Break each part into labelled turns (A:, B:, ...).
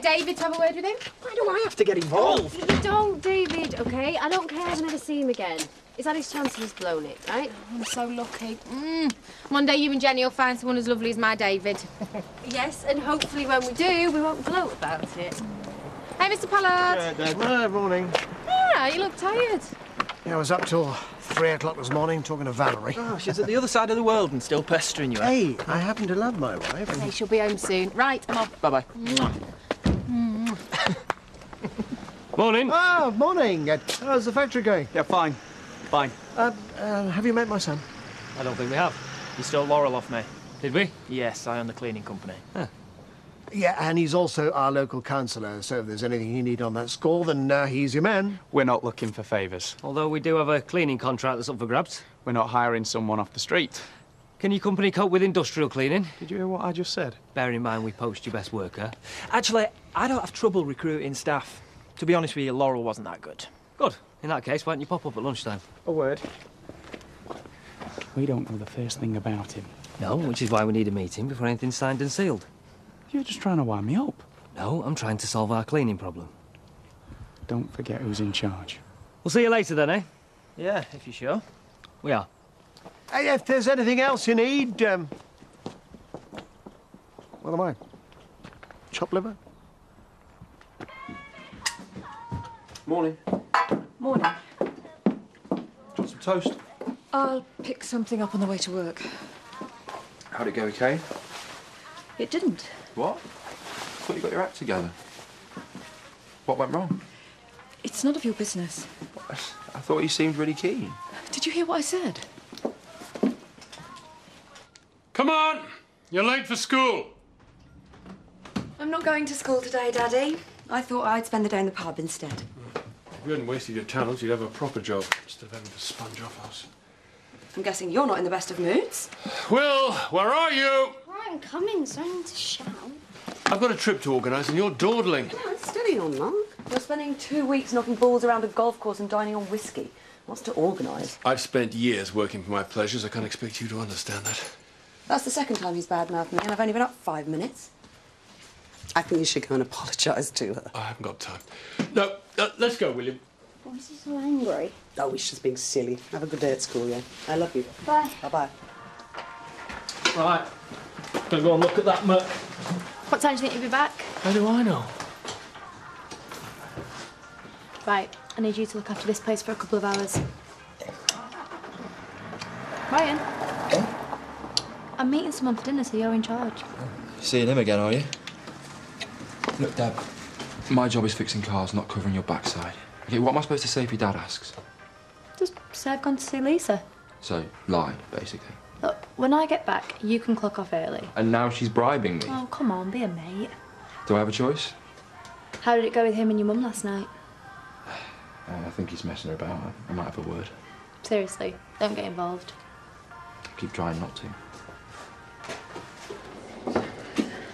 A: get David to have a word with him?
B: Why do I have to get involved?
C: You don't, David, okay? I don't care. I'll never see him again. He's had his chance and he's blown it, right?
A: I'm so lucky. Mm. One day you and Jenny will find someone as lovely as my David.
C: Yes, and hopefully when we do, we won't gloat about it.
A: Hey, Mr. Pollard.
D: Good morning.
A: Yeah, you look tired.
D: Yeah, I was up till three o'clock this morning talking to Valerie.
B: Oh, she's at the other side of the world and still pestering you. eh?
D: Hey, I happen to love my wife.
A: Hey, she'll be home soon. Right, I'm off.
B: Bye bye.
E: Morning.
D: Ah, morning. Uh, how's the factory going?
B: Yeah, fine. Fine.
D: Uh, uh, have you met my son?
E: I don't think we have.
B: You stole Laurel off me.
E: Did we?
B: Yes, I own the cleaning company.
D: Yeah, and he's also our local councillor, so if there's anything you need on that score, then uh, he's your man.
F: We're not looking for favours.
E: Although we do have a cleaning contract that's up for grabs.
F: We're not hiring someone off the street.
E: Can your company cope with industrial cleaning?
F: Did you hear what I just said?
E: Bear in mind we post your best worker.
B: Actually, I don't have trouble recruiting staff. To be honest with you, Laurel wasn't that good.
E: Good. In that case, why don't you pop up at lunchtime?
B: A word.
F: We don't know the first thing about him.
E: No, which is why we need a meeting before anything's signed and sealed.
F: You're just trying to wind me up.
E: No, I'm trying to solve our cleaning problem.
F: Don't forget who's in charge.
E: We'll see you later then, eh?
B: Yeah, if you're sure.
E: We are.
D: Hey, if there's anything else you need, um... What am I? Chop liver?
G: Morning.
H: Morning.
G: Got some toast.
H: I'll pick something up on the way to work.
G: How'd it go, okay?
H: It didn't.
G: What? Thought you got your act together. What went wrong?
H: It's none of your business.
G: I thought you seemed really keen.
H: Did you hear what I said?
I: Come on! You're late for school.
H: I'm not going to school today, Daddy. I thought I'd spend the day in the pub instead.
I: If you hadn't wasted your talents, you'd have a proper job instead of having to sponge off us.
H: I'm guessing you're not in the best of moods.
I: Will, where are you?
C: I'm coming, so I need to shout.
I: I've got a trip to organise and you're dawdling.
H: steady on, Mark. You're spending two weeks knocking balls around a golf course and dining on whiskey. What's to organise?
I: I've spent years working for my pleasures. I can't expect you to understand that.
H: That's the second time he's badmouthed me, and I've only been up five minutes. I think you should go and apologise to her.
I: I haven't got time. No, uh, let's go, William.
C: Why is he so angry?
H: Oh, he's just being silly. Have a good day at school, yeah? I love you.
C: Bye.
H: Bye-bye.
B: Right. Gonna go and look at that muck.
C: What time do you think you'll be back?
B: How do I know?
C: Right, I need you to look after this place for a couple of hours. Ryan. I'm meeting someone for dinner, so you're in charge.
G: Seeing him again, are you? Look, Dad. My job is fixing cars, not covering your backside. Okay, what am I supposed to say if your dad asks?
C: Just say I've gone to see Lisa.
G: So, lie, basically.
C: Look, when I get back, you can clock off early.
G: And now she's bribing me.
C: Oh, come on, be a mate.
G: Do I have a choice?
C: How did it go with him and your mum last night?
G: Uh, I think he's messing her about. I might have a word.
C: Seriously, don't get involved.
G: Keep trying not to.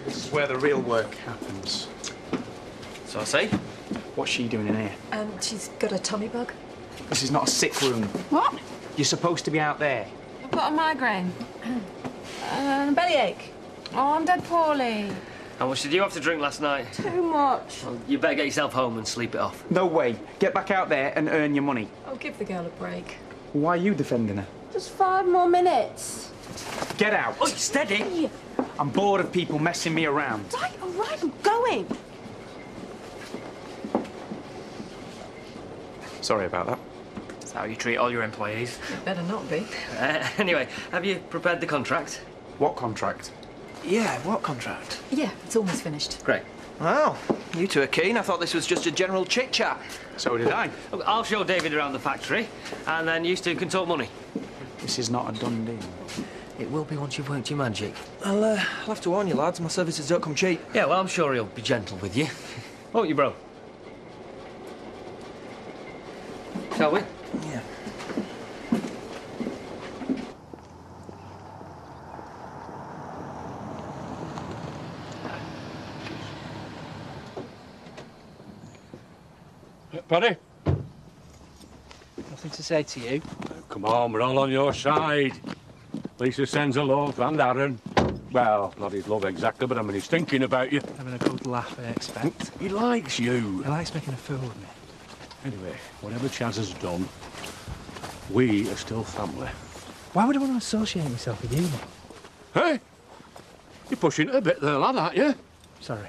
F: This is where the real work happens.
B: So I say?
F: What's she doing in here?
H: Um, she's got a tummy bug.
F: This is not a sick room.
A: What?
F: You're supposed to be out there.
A: I've got a migraine. and a bellyache. Oh, I'm dead poorly.
E: How much did you have to drink last night?
A: Too much.
E: Well, you better get yourself home and sleep it off.
F: No way. Get back out there and earn your money.
H: I'll give the girl a break.
F: Why are you defending her?
A: Just five more minutes.
F: Get out.
E: Oh, steady!
F: I'm bored of people messing me around.
A: Right, all right, I'm going.
F: Sorry about that.
B: That's how you treat all your employees.
H: Better not be.
E: Uh, anyway, have you prepared the contract?
F: What contract?
B: Yeah, what contract?
H: Yeah, it's almost finished.
E: Great.
B: Well, you two are keen. I thought this was just a general chit-chat.
F: So did I.
E: Look, I'll show David around the factory, and then you two can talk money.
F: This is not a done deal.
E: It will be once you've worked your magic.
B: I'll, uh, I'll have to warn you, lads. My services don't come cheap.
E: Yeah, well, I'm sure he'll be gentle with you. Won't you, bro? Shall we?
B: Yeah.
I: Uh, Paddy?
B: Nothing to say to you.
I: Uh, come on, we're all on your side. Lisa sends a love, and Aaron.
J: Well, not his love exactly, but I mean, he's thinking about you.
B: Having a good laugh, I expect.
J: He likes you.
B: He likes making a fool of me.
J: Anyway, whatever Chas has done, we are still family.
B: Why would I want to associate myself with you?
J: Hey? You're pushing it a bit there, lad, aren't you?
B: Sorry.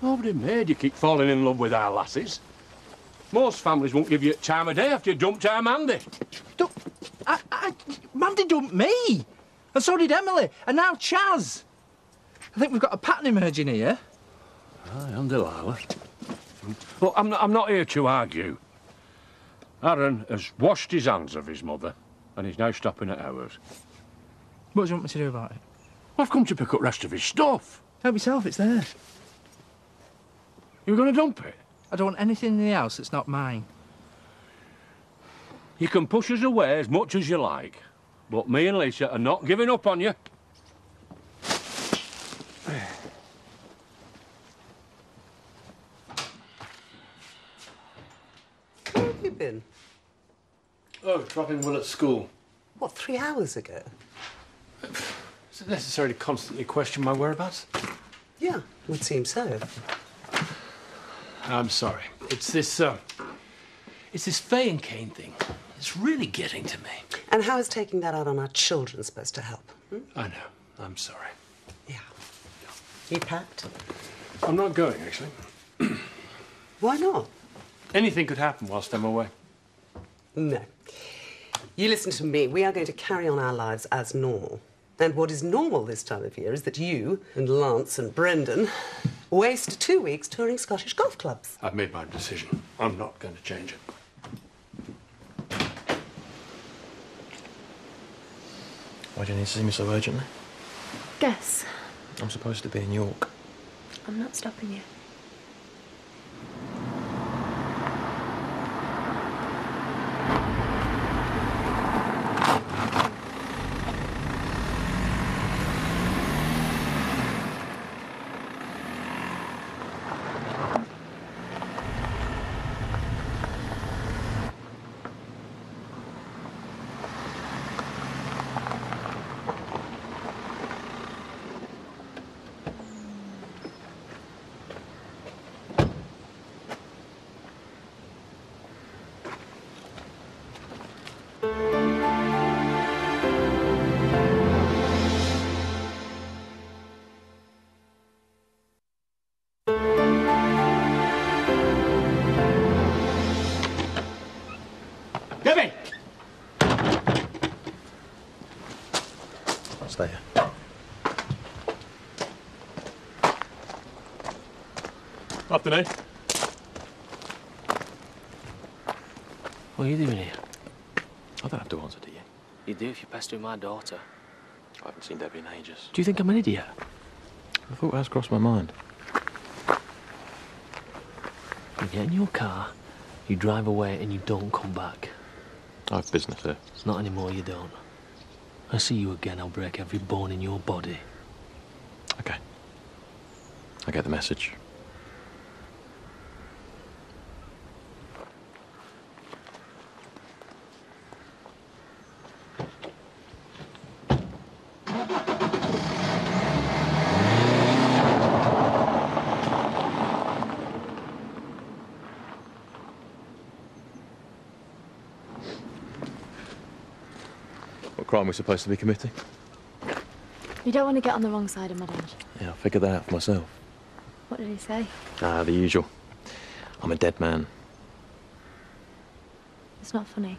J: Nobody made you keep falling in love with our lasses. Most families won't give you time of day after you dumped our Mandy.
B: I, I, Mandy dumped me! And so did Emily, and now Chas! I think we've got a pattern emerging here.
J: Aye, and Delilah. Look, I'm not, I'm not here to argue. Aaron has washed his hands of his mother, and he's now stopping at ours.
B: What do you want me to do about it?
J: I've come to pick up rest of his stuff.
B: Help yourself, it's there.
J: You were going to dump it?
B: I don't want anything in the house that's not mine.
J: You can push us away as much as you like, but me and Lisa are not giving up on you.
H: Where have you been?
I: Oh, dropping Will at school.
H: What, three hours ago?
I: Is it necessary to constantly question my whereabouts?
H: Yeah, it would seem so.
I: I'm sorry. It's this, uh, it's this Faye and Cain thing. It's really getting to me.
H: And how is taking that out on our children supposed to help? Hmm?
I: I know. I'm sorry. Yeah.
H: You packed?
I: I'm not going, actually.
H: Why not?
I: Anything could happen whilst I'm away.
H: No. You listen to me. We are going to carry on our lives as normal. And what is normal this time of year is that you and Lance and Brendan waste two weeks touring Scottish golf clubs.
I: I've made my decision. I'm not going to change it.
K: Why do you need to see me so urgently?
A: Guess.
K: I'm supposed to be in York.
A: I'm not stopping you.
I: Afternoon.
E: What are you doing here?
K: I don't have to answer to you.
E: You do if you're pestering my daughter.
K: I haven't seen Debbie in ages.
E: Do you think I'm an idiot?
K: I thought has crossed my mind.
E: You get in your car, you drive away, and you don't come back.
K: I have business here.
E: It's not anymore, you don't. I see you again, I'll break every bone in your body.
K: Okay. I get the message. Crime we're supposed to be committing?
A: You don't want to get on the wrong side of my dad.
K: Yeah, I'll figure that out for myself.
A: What did he say?
K: Ah, the usual. I'm a dead man.
A: It's not funny.